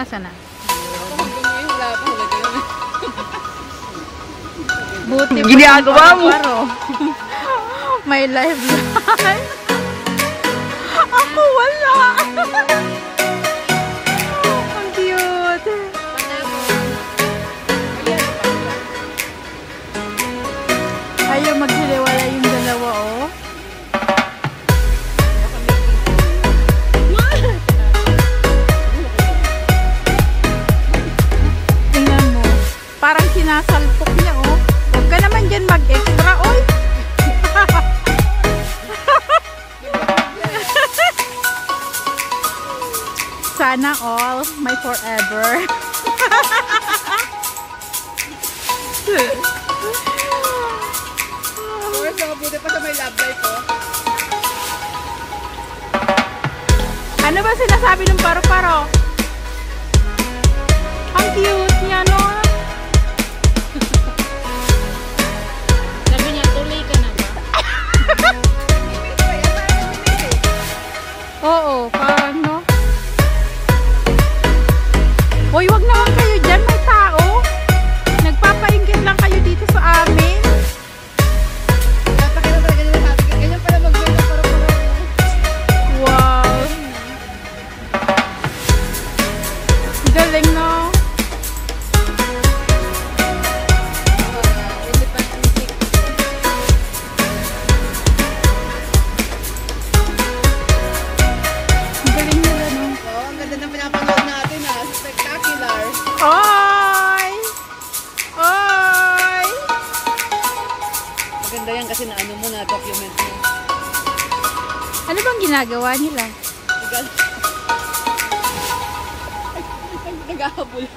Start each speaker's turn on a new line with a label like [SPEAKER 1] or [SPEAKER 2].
[SPEAKER 1] Nasaan na? Buti pa
[SPEAKER 2] Ginagawa mo.
[SPEAKER 1] May live live. Ako wala. Ang cute. Ayaw maghiliwala yung dalawa, oh. Sinasalpok niya, oh. Huwag ka naman dyan mag-extra, oy. Sana all, my forever.
[SPEAKER 3] Or so, buti pa sa may love life oh.
[SPEAKER 1] Ano ba sinasabi ng paro-paro? no
[SPEAKER 3] Maganda yan kasi na ano mo na document mo.
[SPEAKER 1] Ano bang ginagawa nila?
[SPEAKER 3] Legal. Naghahabulan.